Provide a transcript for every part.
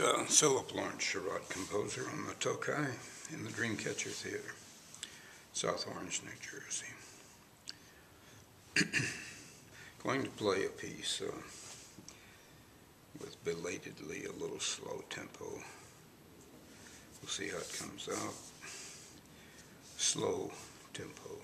uh, Philip Lawrence Sherrod, composer on the Tokai in the Dreamcatcher Theater, South Orange, New Jersey. Going to play a piece uh, with belatedly a little slow tempo. We'll see how it comes out. Slow tempo.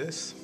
Uh,